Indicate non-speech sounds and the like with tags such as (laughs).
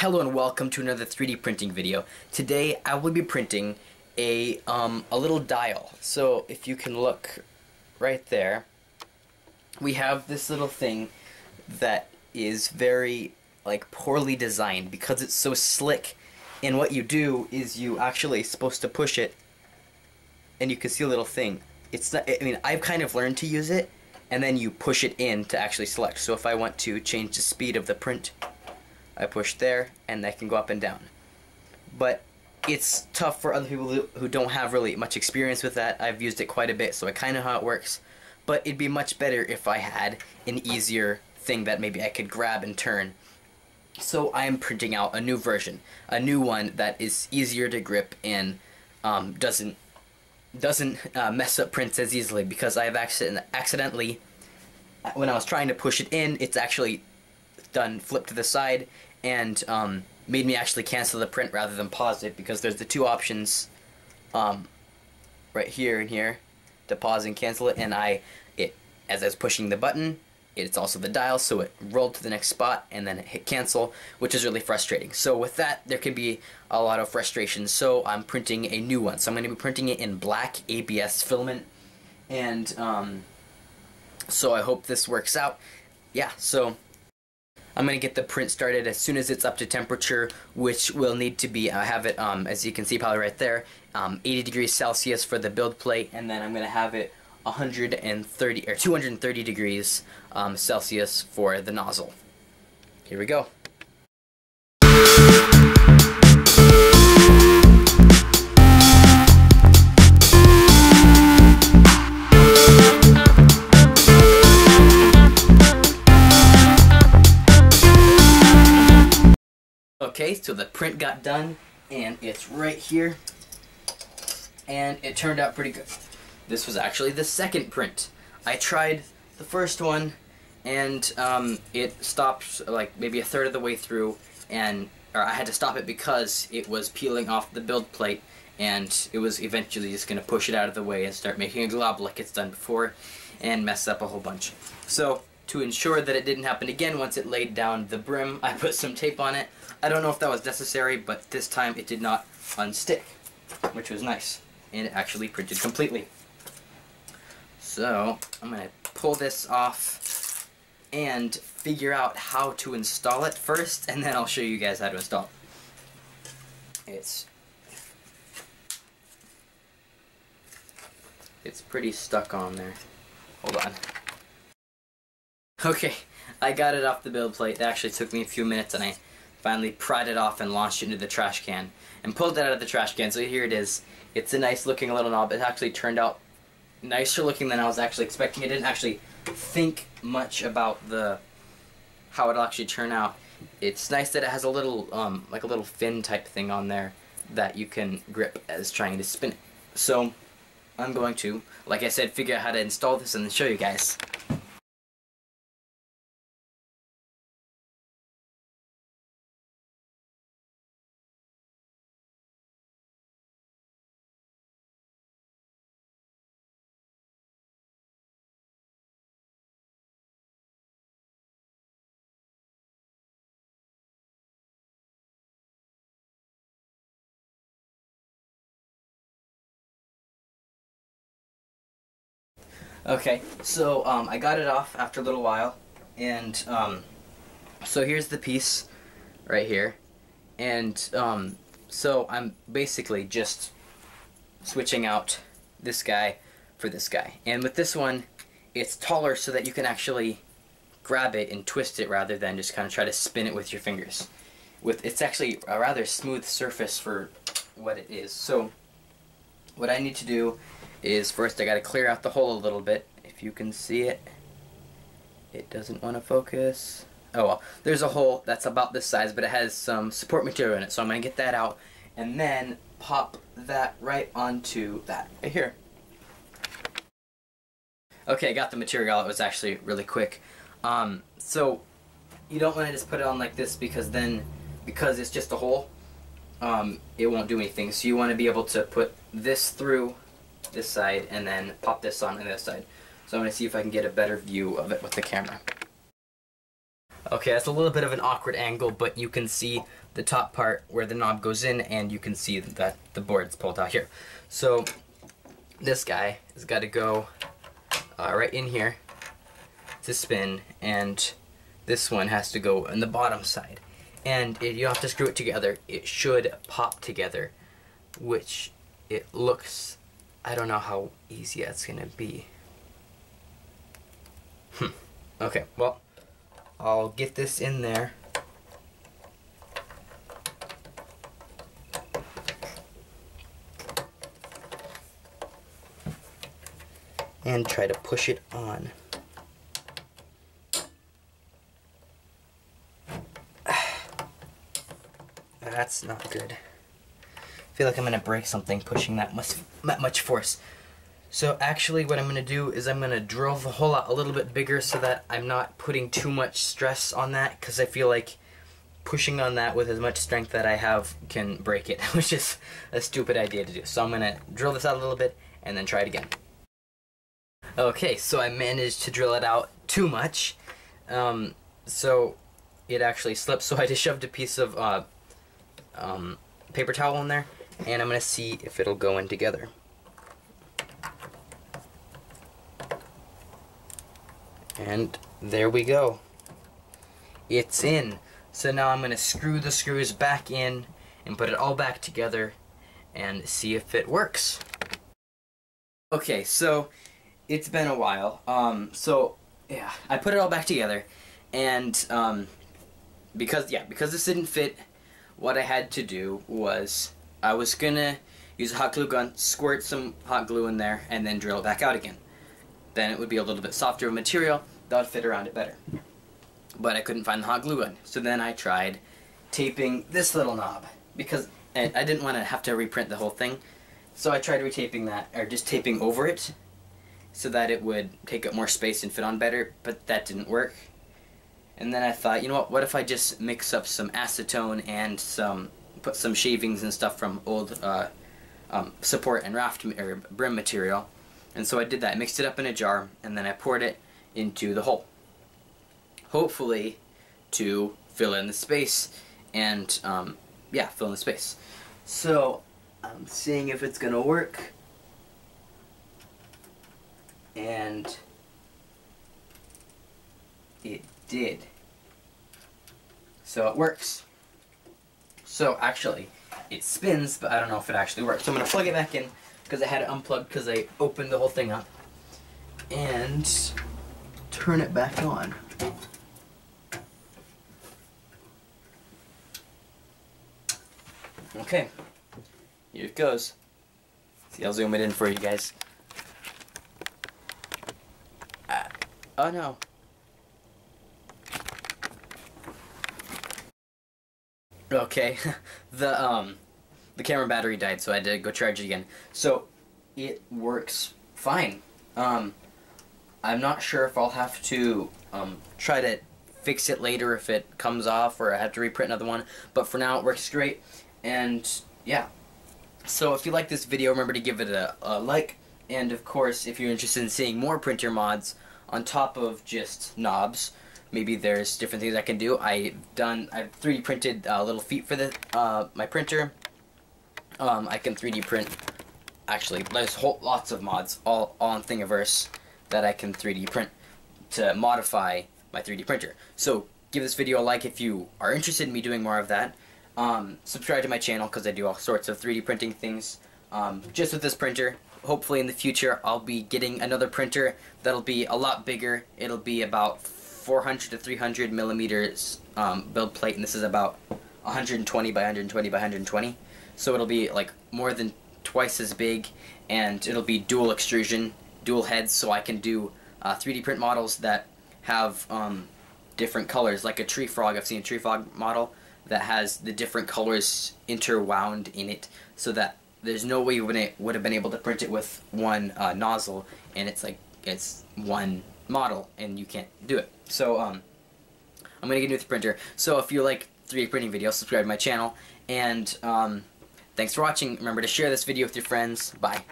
Hello and welcome to another 3D printing video. Today I will be printing a um, a little dial. So if you can look right there, we have this little thing that is very like poorly designed because it's so slick. And what you do is you actually supposed to push it, and you can see a little thing. It's not. I mean, I've kind of learned to use it, and then you push it in to actually select. So if I want to change the speed of the print I push there, and that can go up and down. But it's tough for other people who don't have really much experience with that. I've used it quite a bit, so I kind of know how it works. But it'd be much better if I had an easier thing that maybe I could grab and turn. So I am printing out a new version, a new one that is easier to grip and um, doesn't doesn't uh, mess up prints as easily because I've accident accidentally when I was trying to push it in, it's actually done flip to the side and um, made me actually cancel the print rather than pause it because there's the two options um, right here and here to pause and cancel it and I it as I was pushing the button it's also the dial so it rolled to the next spot and then it hit cancel which is really frustrating. So with that there can be a lot of frustration. So I'm printing a new one. So I'm going to be printing it in black ABS filament and um, so I hope this works out. Yeah so I'm going to get the print started as soon as it's up to temperature, which will need to be, I have it, um, as you can see probably right there, um, 80 degrees Celsius for the build plate, and then I'm going to have it 130 or 230 degrees um, Celsius for the nozzle. Here we go. Okay, so the print got done, and it's right here, and it turned out pretty good. This was actually the second print. I tried the first one, and um, it stopped like maybe a third of the way through, and I had to stop it because it was peeling off the build plate, and it was eventually just going to push it out of the way and start making a glob like it's done before, and mess up a whole bunch. So to ensure that it didn't happen again once it laid down the brim, I put some tape on it. I don't know if that was necessary, but this time it did not unstick, which was nice. And it actually printed completely. So, I'm going to pull this off and figure out how to install it first, and then I'll show you guys how to install it. It's it's pretty stuck on there. Hold on. Okay, I got it off the build plate. It actually took me a few minutes and I finally pried it off and launched it into the trash can and pulled it out of the trash can. So here it is. It's a nice looking little knob. It actually turned out nicer looking than I was actually expecting. I didn't actually think much about the how it'll actually turn out. It's nice that it has a little um, like a little fin type thing on there that you can grip as trying to spin it. So I'm going to, like I said, figure out how to install this and show you guys. Okay, so um, I got it off after a little while, and um, so here's the piece right here, and um, so I'm basically just switching out this guy for this guy. And with this one, it's taller so that you can actually grab it and twist it rather than just kind of try to spin it with your fingers. With It's actually a rather smooth surface for what it is. So what I need to do is first I got to clear out the hole a little bit. If you can see it, it doesn't want to focus. Oh well, there's a hole that's about this size, but it has some support material in it. So I'm to get that out and then pop that right onto that right here. Okay, I got the material. It was actually really quick. Um, so you don't want to just put it on like this because then, because it's just a hole, um, it won't do anything. So you want to be able to put this through this side and then pop this on the other side. So I'm going to see if I can get a better view of it with the camera. Okay, that's a little bit of an awkward angle, but you can see the top part where the knob goes in, and you can see that the board's pulled out here. So this guy has got to go uh, right in here to spin, and this one has to go on the bottom side. And it, you have to screw it together. It should pop together, which it looks, I don't know how easy that's to be. Hmm. Okay, well, I'll get this in there. And try to push it on. (sighs) That's not good. Feel like I'm gonna break something pushing that much, that much force. So actually what I'm gonna do is I'm gonna drill the hole out a little bit bigger so that I'm not putting too much stress on that because I feel like pushing on that with as much strength that I have can break it, (laughs) which is a stupid idea to do. So I'm gonna drill this out a little bit and then try it again. Okay, so I managed to drill it out too much. Um, so it actually slipped, (laughs) so I just shoved a piece of uh, um, paper towel in there, and I'm going to see if it'll go in together. And there we go. It's in. So now I'm going to screw the screws back in and put it all back together and see if it works. Okay, so it's been a while. Um, so yeah, I put it all back together, and um, because yeah, because this didn't fit, what I had to do was I was gonna use a hot glue gun, squirt some hot glue in there, and then drill it back out again. Then it would be a little bit softer of material that would fit around it better. But I couldn't find the hot glue gun, so then I tried taping this little knob because I didn't want to have to reprint the whole thing. So I tried retaping that, or just taping over it, so that it would take up more space and fit on better, but that didn't work. And then I thought, you know what, what if I just mix up some acetone and some, put some shavings and stuff from old uh, um, support and raft or brim material. And so I did that, I mixed it up in a jar, and then I poured it into the hole. Hopefully to fill in the space and, um, yeah, fill in the space. So, I'm seeing if it's gonna work. And it did. So it works. So actually, it spins, but I don't know if it actually works. So I'm to plug it back in because I had it unplugged because I opened the whole thing up. And turn it back on. Okay, here it goes. See, I'll zoom it in for you guys. Uh, oh no. Okay, (laughs) the um, the camera battery died, so I had to go charge it again. So it works fine. Um, I'm not sure if I'll have to um, try to fix it later if it comes off or I have to reprint another one. But for now, it works great. And yeah. So if you like this video, remember to give it a, a like. And of course, if you're interested in seeing more printer mods on top of just knobs, maybe there's different things I can do. I've done, I've 3D printed uh, little feet for the uh, my printer. Um, I can 3D print, actually, there's whole, lots of mods, all, all on Thingiverse, that I can 3D print to modify my 3D printer. So, give this video a like if you are interested in me doing more of that. Um, subscribe to my channel because I do all sorts of 3D printing things um, just with this printer. Hopefully in the future I'll be getting another printer that'll be a lot bigger. It'll be about 400 to 300 millimeters um, build plate, and this is about 120 by 120 by 120. So it'll be like more than twice as big, and it'll be dual extrusion, dual heads, so I can do uh, 3D print models that have um, different colors, like a tree frog. I've seen a tree frog model that has the different colors interwound in it, so that there's no way you would have been able to print it with one uh, nozzle, and it's like it's one model, and you can't do it. So, um, I'm going to get with the printer. So if you like 3D printing videos, subscribe to my channel. And, um, thanks for watching. Remember to share this video with your friends. Bye.